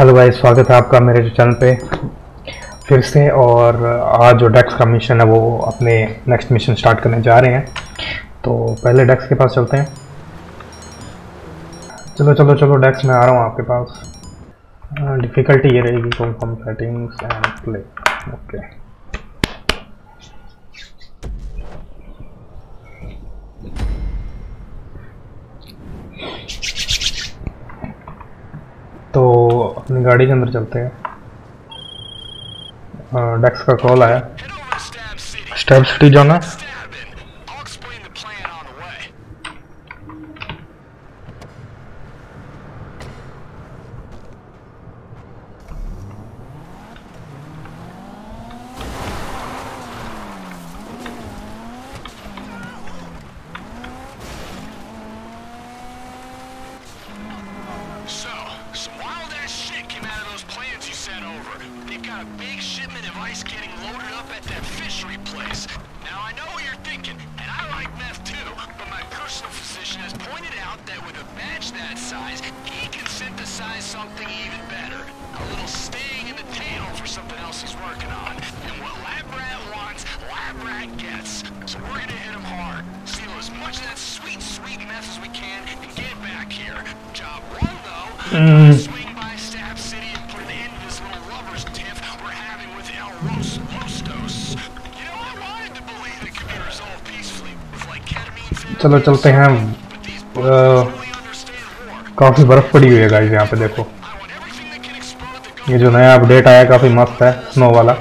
Hello भाई, स्वागत है आपका मेरे चैनल पे। फिर से, और आज जो डेक्स का मिशन है, वो अपने नेक्स्ट मिशन स्टार्ट करने जा रहे हैं। तो पहले डेक्स के पास चलते हैं। चलो चलो चलो, डेक्स, में आ रहा हूँ आपके पास। डिफ़िकल्टी ये रहेगी कम सेटिंग्स एंड प्ले ओके तो अपनी गाड़ी के अंदर चलते हैं। डेक्स का कॉल आया। स्टेप सिटी जाना चलो चलते हैं काफ़ी बर्फ़ पड़ी हुई है गाइस यहाँ पे देखो। ये जो नया अपडेट आया काफ़ी मस्त है स्नो वाला।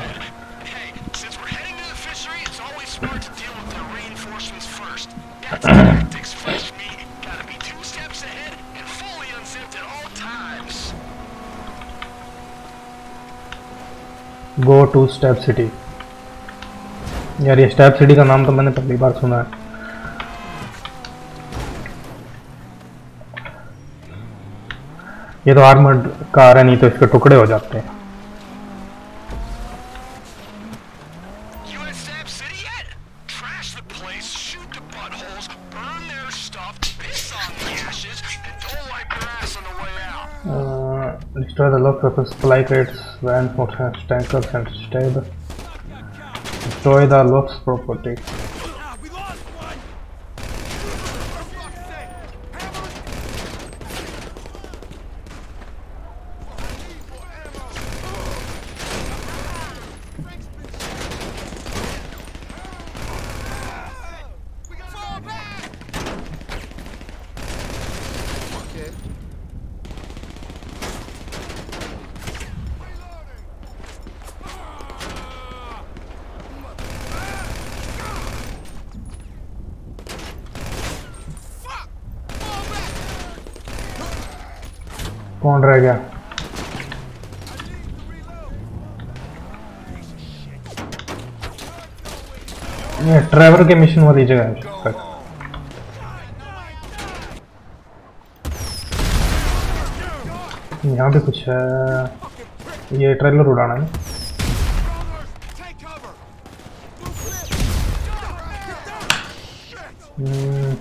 गो टू स्टेप सिटी यार, ये स्टेप सिटी का नाम तो मैंने पहली बार सुना है। ये तो आर्मर्ड कार है, नहीं तो इसके टुकड़े हो जाते हैं। purpose flight rates, van, tankers and stable. Destroy the Lux property. कौन रह गया? ये ट्रैवल के मिशन वाली जगह है। यहाँ पे कुछ है। ये ट्रेलर उड़ाना है। हम्म,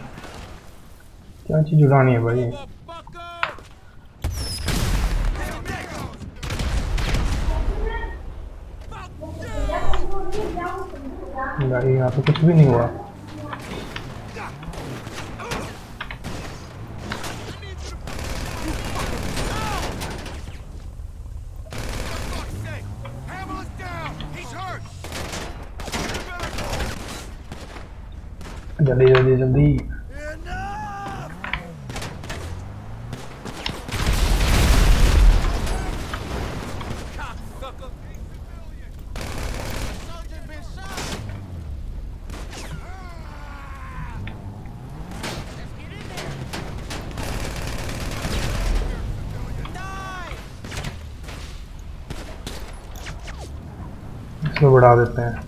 क्या चीज़ उड़ानी है भाई गाड़ी यहाँ पे कुछ भी नहीं हुआ जल्दी जल्दी जल्दी बढ़ा देते हैं।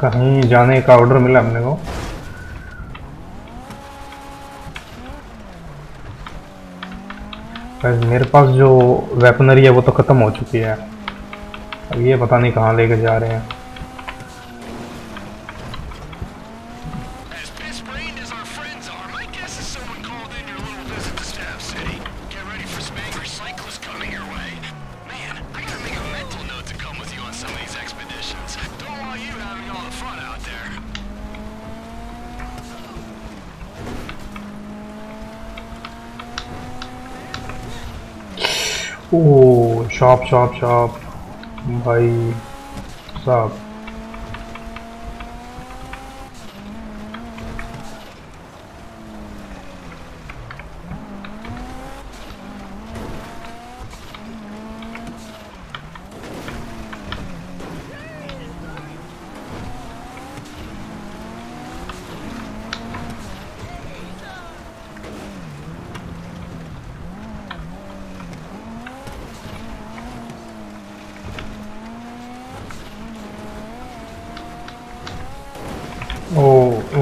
कहीं जाने का ऑर्डर मिला हमने को। मेरे पास जो वेपनरी है वो तो ख़त्म हो चुकी है। अब ये पता नहीं कहाँ लेके जा रहे हैं। Shop, shop, shop, bye shop.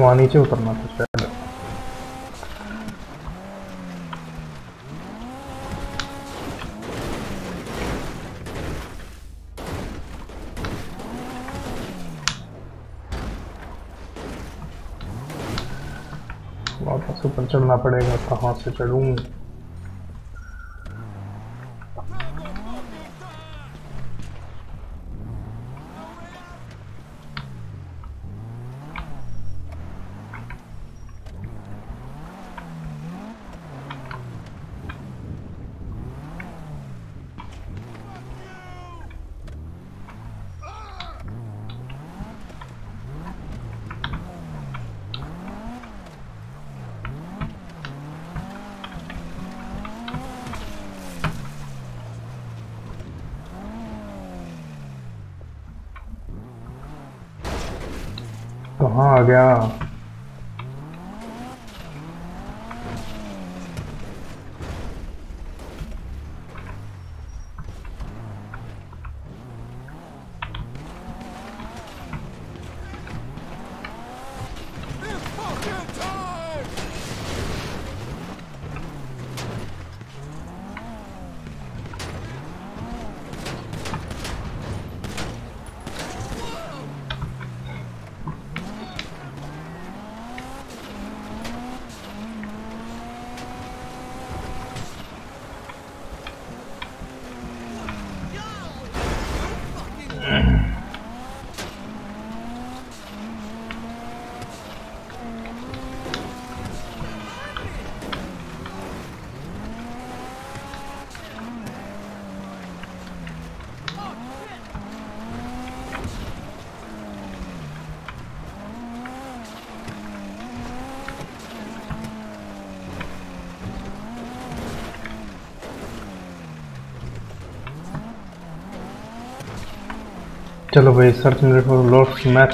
वहाँ नीचे उतरना था शायद वापस ऊपर चढ़ना पड़ेगा कहाँ से चढ़ूँ? कहाँ आ गया? चलो भाई search for lost map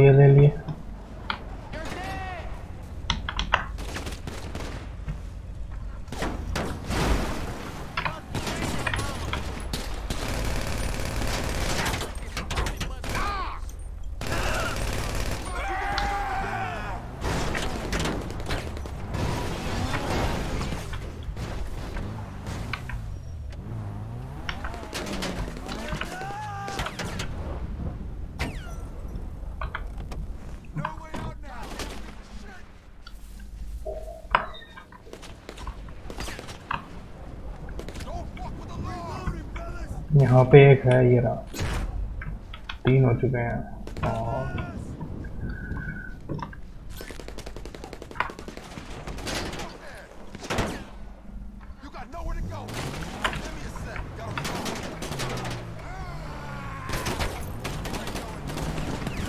Oye, Delia. यहाँ पे एक है, ये रहा। तीन हो चुके हैं।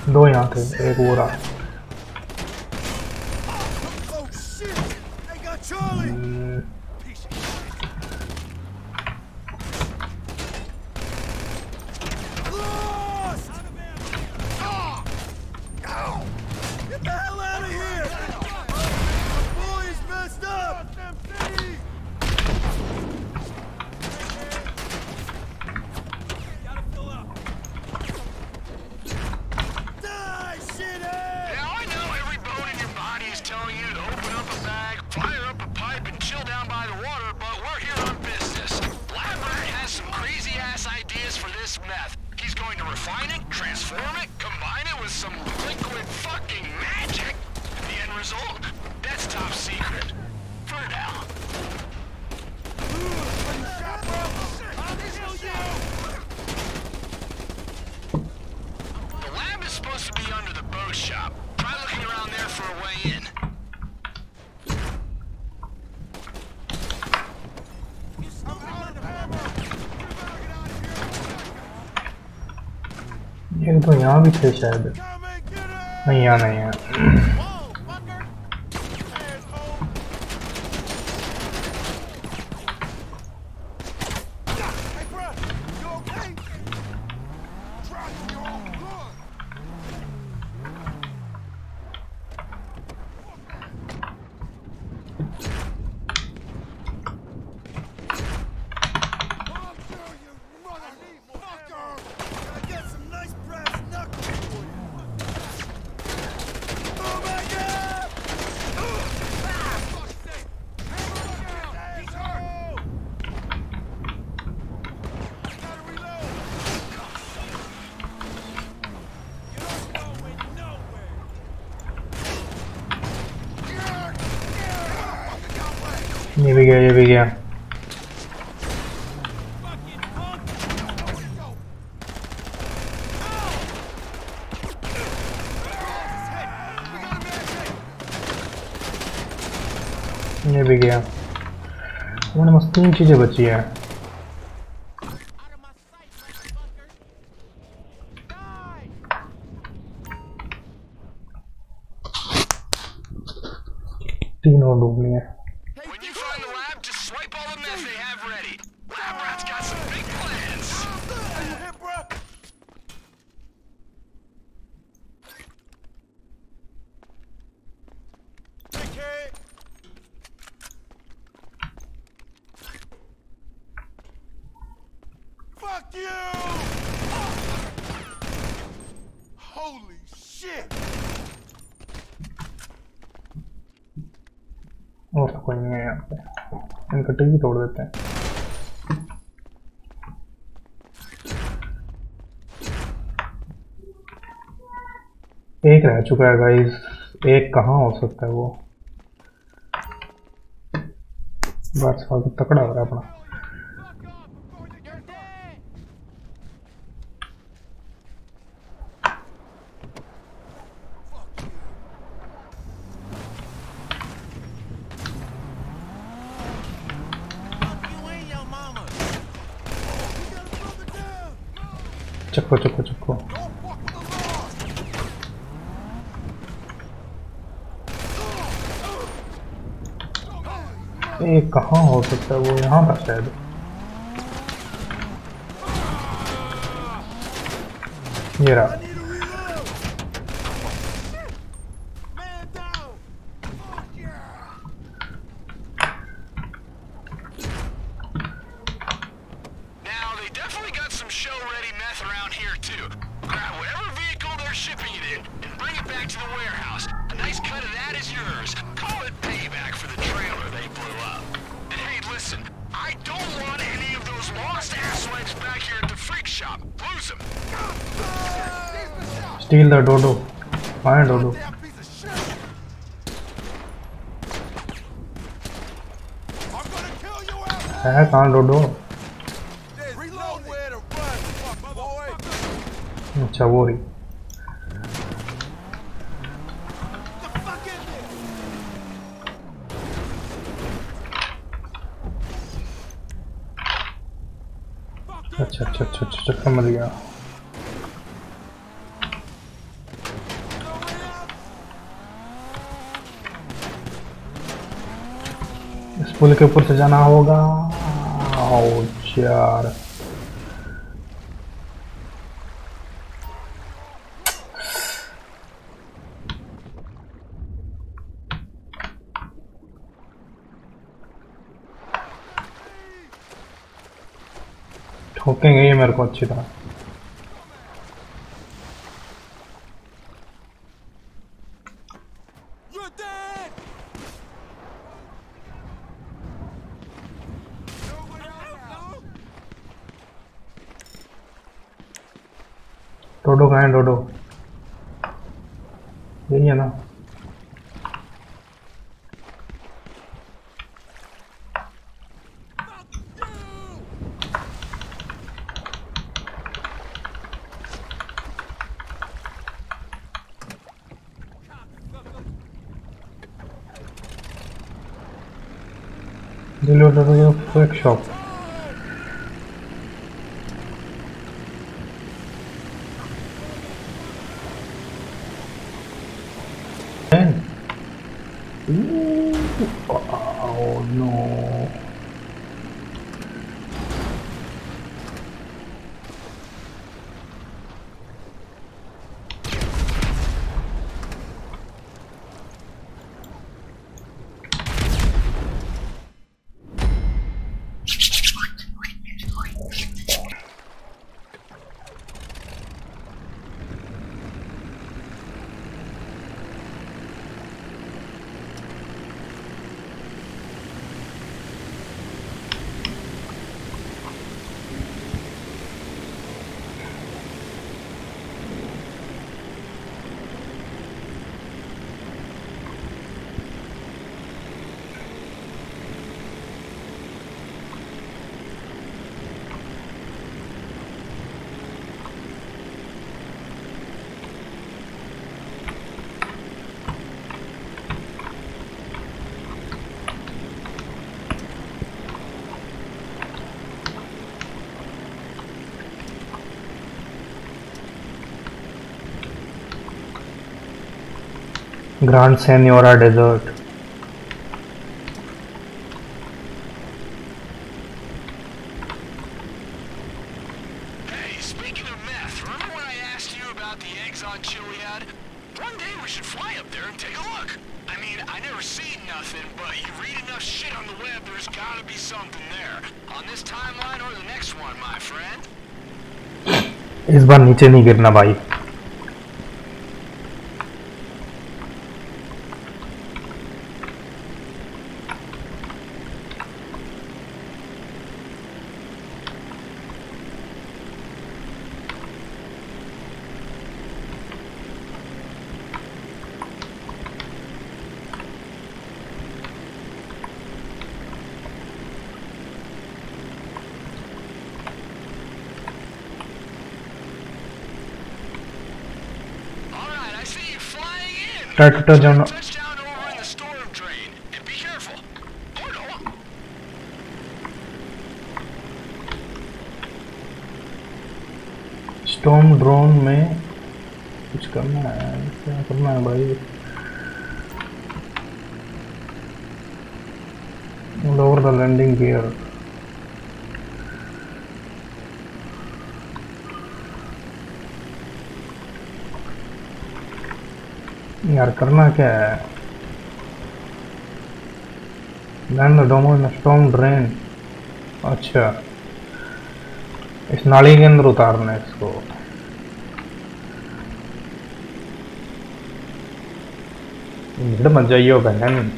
दो यहाँ थे, एक वो रहा। तो यहाँ भी थे शायद। नहीं यहाँ नहीं है। भी गया, ये भी गया। ये भी गया। मैंने बस तीन चीज़ें बची है। तीन और डूबनी है। कोई नहीं है यहाँ पे इनका टीवी तोड़ देते हैं। एक रह चुका है गाइस एक कहाँ हो सकता है वो? बस तकड़ा हो रहा है अपना। चक्को चक्को चक्को ए कहाँ हो सकता है वो यहाँ पर शायद ये रहा show-ready meth around here, too. Grab whatever vehicle they're shipping it in and bring it back to the warehouse. A nice cut of that is yours. Call it payback for the trailer they blew up. And hey, listen, I don't want any of those lost asswives back here at the freak shop. Lose them. Steal the dodo हाँ dodo Damn piece of shit. I'm gonna kill you out. है कहाँ डोडो अच्छा वो you! अच्छा अच्छा अच्छा अच्छा समझ गया इस पुल के ऊपर से जाना होगा। आउच ठोकेंगे ये मेरे को अच्छी तरह? डोडो कहाँ है डोडो यही है ना workshop and Ooh. oh no one, my friend. इस बार नीचे नहीं गिरना भाई ट्रैक्टर जाना स्टॉम ड्रोन में कुछ करना है क्या करना है भाई? लोअर द लैंडिंग गियर यार करना क्या है? Land the domo in strong drain अच्छा। इस नाली के अंदर उतारना है इसको। मत जाइयो, बहन।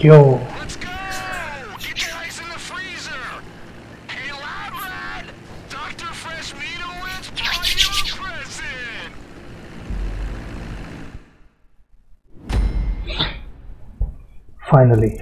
Yo. Let's go! Get your ice in the freezer! Hey, Dr. Fresh present! Finally.